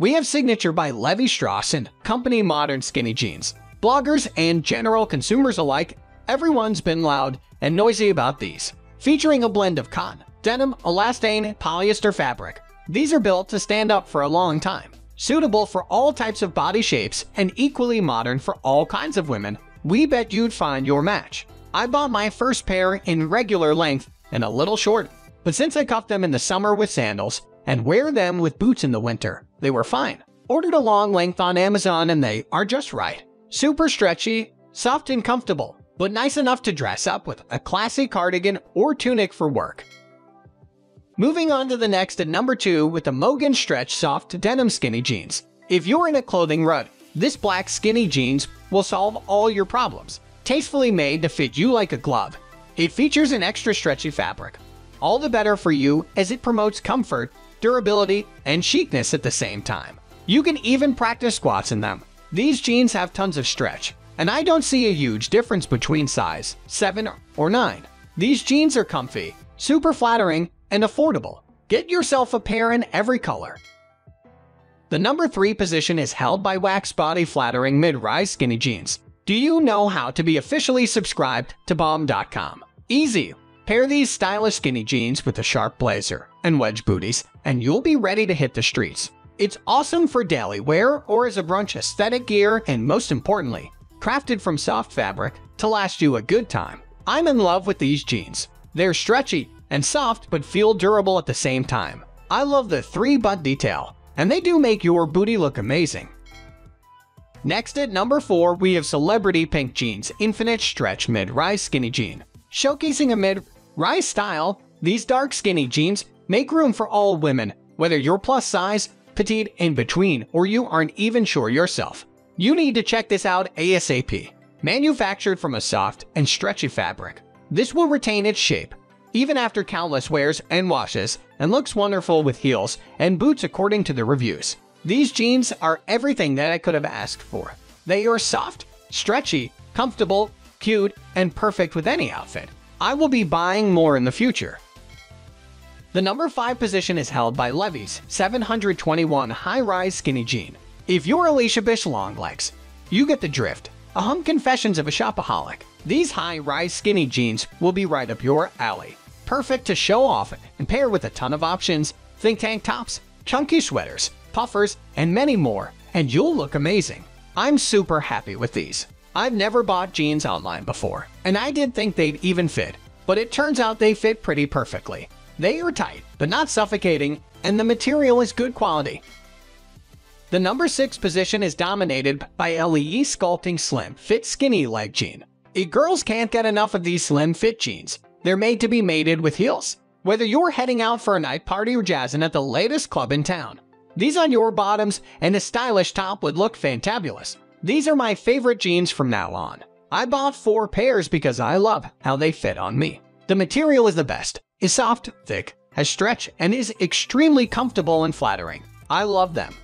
we have Signature by Levi Strauss and Company Modern Skinny Jeans. Bloggers and general consumers alike, everyone's been loud and noisy about these. Featuring a blend of cotton, denim, elastane, polyester fabric. These are built to stand up for a long time. Suitable for all types of body shapes and equally modern for all kinds of women, we bet you'd find your match. I bought my first pair in regular length and a little short, but since I cuffed them in the summer with sandals and wear them with boots in the winter, they were fine. Ordered a long length on Amazon and they are just right. Super stretchy, soft and comfortable, but nice enough to dress up with a classy cardigan or tunic for work. Moving on to the next at number 2 with the Mogan Stretch Soft Denim Skinny Jeans. If you're in a clothing rut, this black skinny jeans will solve all your problems. Tastefully made to fit you like a glove. It features an extra stretchy fabric. All the better for you as it promotes comfort durability, and chicness at the same time. You can even practice squats in them. These jeans have tons of stretch, and I don't see a huge difference between size 7 or 9. These jeans are comfy, super flattering, and affordable. Get yourself a pair in every color. The number 3 position is held by Wax Body Flattering Mid-Rise Skinny Jeans. Do you know how to be officially subscribed to Bomb.com? Easy! Pair these stylish skinny jeans with a sharp blazer and wedge booties, and you'll be ready to hit the streets. It's awesome for daily wear or as a brunch aesthetic gear, and most importantly, crafted from soft fabric to last you a good time. I'm in love with these jeans. They're stretchy and soft but feel durable at the same time. I love the three butt detail, and they do make your booty look amazing. Next at number 4, we have Celebrity Pink Jeans Infinite Stretch Mid-Rise Skinny Jean. Showcasing a mid Rise style, these dark skinny jeans make room for all women, whether you're plus size, petite, in between, or you aren't even sure yourself. You need to check this out ASAP. Manufactured from a soft and stretchy fabric, this will retain its shape, even after countless wears and washes, and looks wonderful with heels and boots according to the reviews. These jeans are everything that I could have asked for. They are soft, stretchy, comfortable, cute, and perfect with any outfit. I will be buying more in the future. The number 5 position is held by Levi's 721 High-Rise Skinny Jean. If you're Alicia Bish Longlegs, you get the drift. A hum confessions of a shopaholic. These high-rise skinny jeans will be right up your alley. Perfect to show off and pair with a ton of options, think tank tops, chunky sweaters, puffers, and many more, and you'll look amazing. I'm super happy with these. I've never bought jeans online before, and I did think they'd even fit, but it turns out they fit pretty perfectly. They are tight, but not suffocating, and the material is good quality. The number 6 position is dominated by LEE Sculpting Slim Fit Skinny Leg Jean. If girls can't get enough of these slim fit jeans, they're made to be mated with heels. Whether you're heading out for a night party or jazzing at the latest club in town, these on your bottoms and a stylish top would look fantabulous. These are my favorite jeans from now on. I bought four pairs because I love how they fit on me. The material is the best, is soft, thick, has stretch, and is extremely comfortable and flattering. I love them.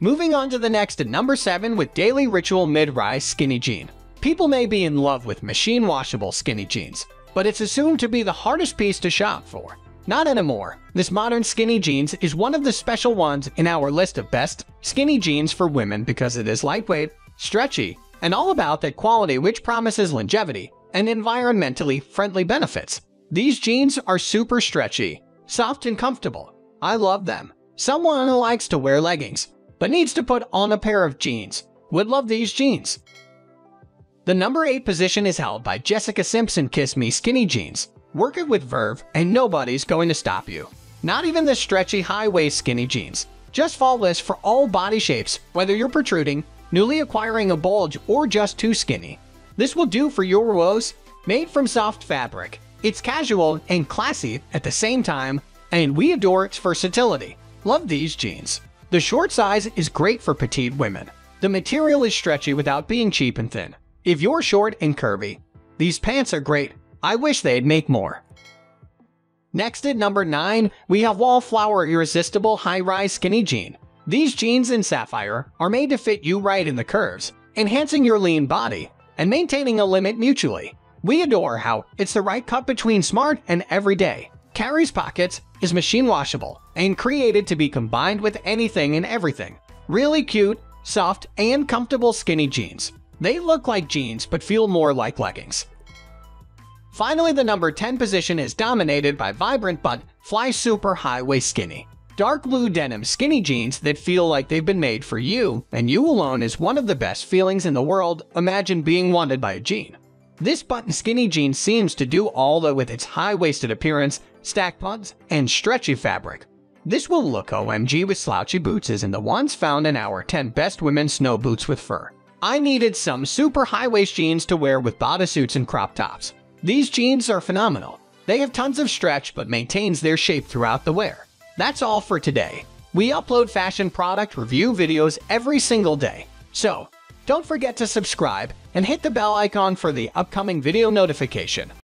Moving on to the next at number 7 with Daily Ritual Mid-Rise Skinny Jean. People may be in love with machine washable skinny jeans, but it's assumed to be the hardest piece to shop for. Not anymore. This modern skinny jeans is one of the special ones in our list of best skinny jeans for women because it is lightweight, stretchy, and all about that quality which promises longevity and environmentally friendly benefits. These jeans are super stretchy, soft and comfortable. I love them. Someone who likes to wear leggings, but needs to put on a pair of jeans, would love these jeans. The number 8 position is held by Jessica Simpson Kiss Me Skinny Jeans. Work it with verve, and nobody's going to stop you. Not even the stretchy high-waist skinny jeans. Just faultless for all body shapes, whether you're protruding, newly acquiring a bulge, or just too skinny. This will do for your woes. Made from soft fabric, it's casual and classy at the same time, and we adore its versatility. Love these jeans. The short size is great for petite women. The material is stretchy without being cheap and thin. If you're short and curvy, these pants are great. I wish they'd make more. Next at number 9, we have Wallflower Irresistible High-Rise Skinny Jean. These jeans in sapphire are made to fit you right in the curves, enhancing your lean body and maintaining a limit mutually. We adore how it's the right cut between smart and everyday. Carries pockets, is machine washable, and created to be combined with anything and everything. Really cute, soft, and comfortable skinny jeans. They look like jeans but feel more like leggings. Finally, the number 10 position is dominated by vibrant button fly super high waist skinny. Dark blue denim skinny jeans that feel like they've been made for you, and you alone is one of the best feelings in the world. Imagine being wanted by a jean. This button skinny jean seems to do all that with its high-waisted appearance, stack buttons, and stretchy fabric. This will look OMG with slouchy boots as in the ones found in our 10 best women's snow boots with fur. I needed some super high-waist jeans to wear with bodysuits and crop tops. These jeans are phenomenal. They have tons of stretch but maintains their shape throughout the wear. That's all for today. We upload fashion product review videos every single day. So, don't forget to subscribe and hit the bell icon for the upcoming video notification.